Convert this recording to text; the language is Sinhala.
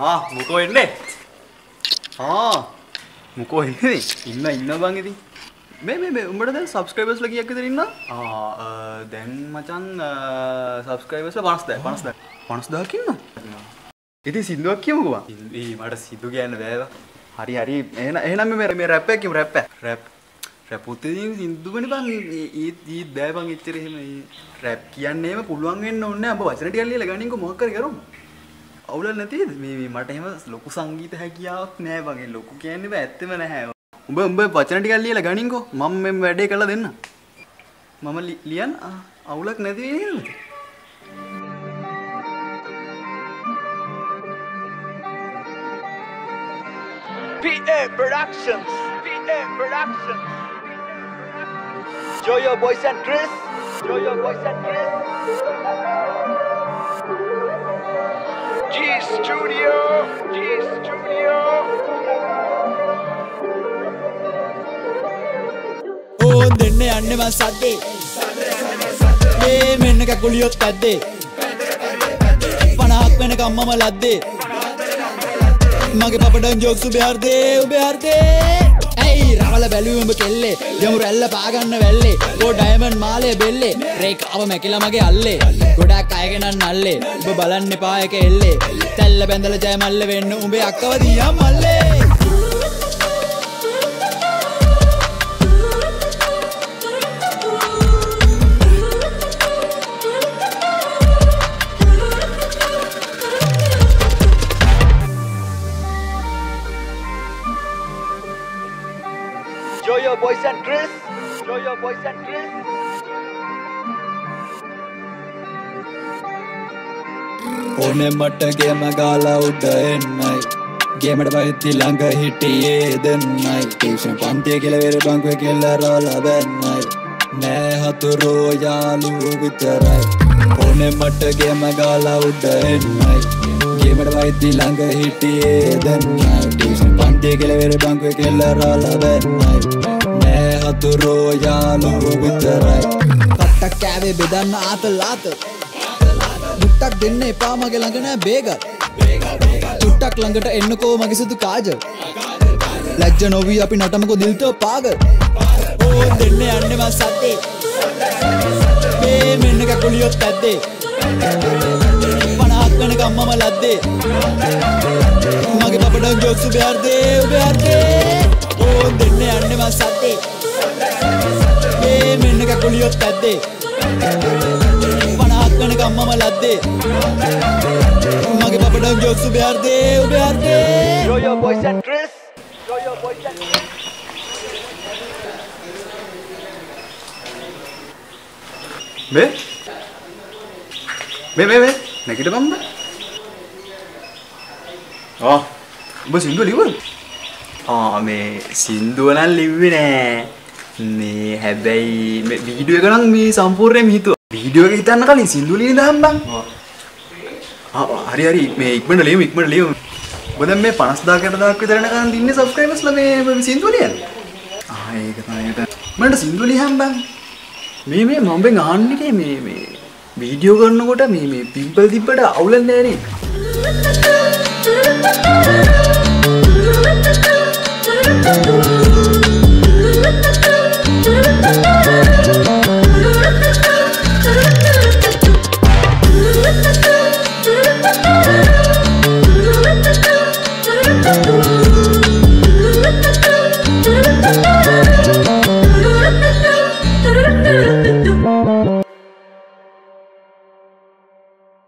ආ මොකෝ එන්නේ ආ මොකෝ එන්නේ ඉන්න ඉන්න බං ඉතින් මේ මේ මේ උඹට දැන් සබස්ක්‍රයිබර්ස්ලා කීයක් විතර ඉන්නවා ආ දැන් මචං සබස්ක්‍රයිබර්ස්ලා 50000 50000 50000 ඉන්නවා ඉතින් සින්දුවක් කියමුකෝ බං මට සින්දු කියන්න බෑවා හරි හරි එහෙනම් එහෙනම් මේ මේ රැප් එක කියමු රැප් එක රැප් රැප් උත්තරින් සින්දුවනේ බං ඊත් ඊත් බෑ බං එච්චර එහෙම රැප් කියන්නේ එහෙම පුළුවන් වෙන්න ඕනේ නෑ ඔබ වචන ටිකක් ලියලා ගනින්කෝ මොකක් හරි කරමු අවුලක් නැතිද මේ මේ මට එහෙම ලොකු සංගීත හැකියාවක් නෑ බං ඒ ලොකු කියන්නේ බෑ ඇත්තෙම නැහැ උඹ උඹ වචන ටිකක් ලියලා ගනින්කෝ මම මේ වැඩේ කරලා දෙන්න මම ලියන් අවුලක් නැති වෙන්නේ නේද PA Productions. PA Productions. Joyo Boys and Chris. Joyo Boys and Chris. G Studio. G Studio. ඕන් දෙන්න යන්න මස් සද්දේ ඒ මෙන්න කැකුලියොත් ඇද්දේ පනහක් වෙන කම්මම ලද්දේ මගේ පපටන් ජෝක්සු බෙහර්දේ උබෙහර්දේ ඇයි රවල බැලුවඹ කෙල්ලේ. යමු රැල්ල පාගන්න වැල්ලේ. ගෝ ඩයමන් මාලේ බෙල්ලේ. රේකාව මැකිලා මගේ අල්ලේ. ගොඩක් අයගෙනන් අල්ලේ. උඹ බලන්න එපා එක එල්ලේ. තැල්ල බැඳල ජය මල්ල වෙන්න උඹේ අක්කව දියම් මල්ලේ. Joyo Boys and Chris. Joyo Boys and Chris. ඕනෙ මට ගේම ගාලා උඩ එන්නයි ගේමට පහිත්ති ළඟ හිටියේ දෙන්නයි ටේෂන් පන්තිය කෙලවෙර බංකුව කෙල්ල රෝල බැන්නයි නෑ හතුරෝ යාලු විතරයි ඕනෙ මට ගේම ගාලා උඩ එන්නයි ගේමට පහිත්ති ළඟ හිටියේ. දෙන්නයි ටේෂන් පන්තිය කෙලවෙර බංකුව කෙල්ල රෝල බැන්නයි නෑ හතුරෝ යාලු විතරයි. කට්ටක් කෑවේ බෙදන්න ආතල් ආතල් දුට්ටක් දෙන්න එපා මගේ ළඟ නෑ බේගත් චුට්ටක් ළඟට එන්නකෝ මගේ සුදු කාජ. ලැජ්ජ නොවී අපි නටමකො දිල්තෝ පාග. ඕ දෙන්න යන්න මස් සත්තේ මේ මෙන්න කකුලියොත් ඇද්දේ. පනහක් වන කම්මම ලද්දේ. මගේ පපටක් ජොක්සු බෙහර්දේ උබෙහර්දේ ඕ දෙන්න යන්න මස් සත්තේ මේ මෙන්න කකුලියොත් ඇද්දේ. පනහක් වන කම්මම ලද්දේ. මගේ පපටක් ජොක්සු බෙහර්දේ උබෙහර්දේ Joyo Boys and Chris. Joyo Boys and Chris. මේ? මේ මේ මේ? නැගිට බම්බ ආ ඔබ සින්දුව ලිව්වද ආ මේ සින්දුව නම් ලිව්වේ නෑ මේ හැබැයි මේ වීඩියෝ එක නම් මේ සම්පූර්ණයෙන්ම හිතුවා වීඩියෝ එක හිතන්න කලින් සින්දුව ලියන දාන්න බං හරි හරි මේ ඉක්මනට ලියමු ඉක්මනට ලියමු ඔබ දැන් මේ 50000කට දාක් විතර යනකන් දින්නේ සබ්ස්ක්‍රයිබර්ස්ලා මේ සින්දුව ලියන්න ආ ඒක තමයි ඒක මන්ට සින්දුව ලියහම් බං මේ මේ මම්බෙන් අහන්නේ මේ මේ වීඩියෝ කරනකොට මේ මේ පිම්පල් තිබ්බට අවුලක් නෑ thank you.